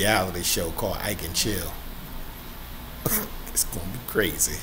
reality show called I Can Chill. it's gonna be crazy.